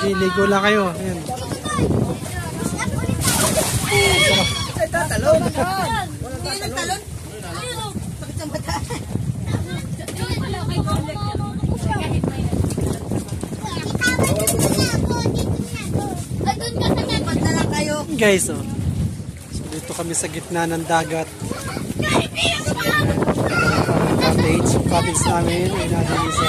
Sige, ligo lang kayo. Ayan. Talon. Hindi ng talon. Bakit sa mata? Ba't na lang kayo? Guys, oh. So, dito kami sa gitna ng dagat. Cottage. Cottage namin. Ay natin sa...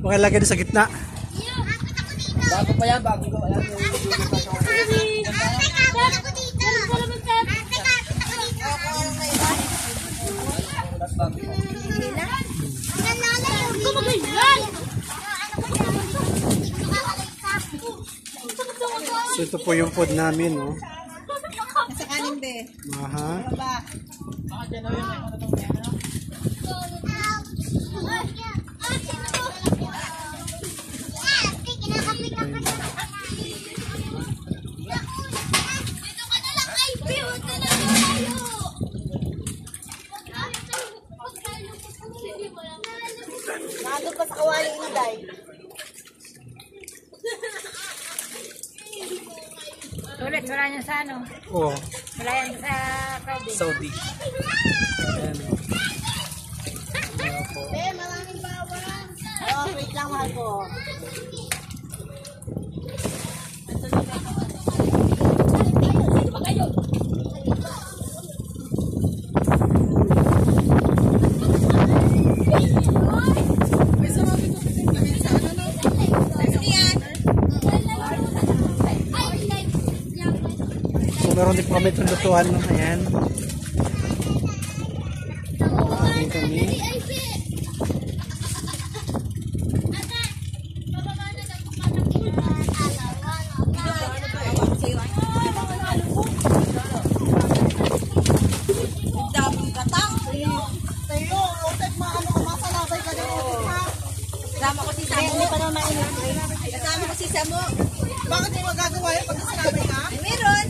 Makilagay doon sa gitna. Bago pa yan, bago bago ko. So ito po yung food namin, no? Sa kanin be. Aha. Ba? Nandun pa sa kawaling inday. Ulit, wala niya sa ano. Oh, Wala yan sa Saudi. Saudi. Ayan. Eh, maraming bawang. Oh, wait lang mahal ko. So meron din po kami itong lutuan? Ayan. Ayan kami. Kasama ko si Samo. Hindi pa naman mainit. Kasama ko si Samo. Bakit mo magagawa yun pag nasalabay ka? Meron.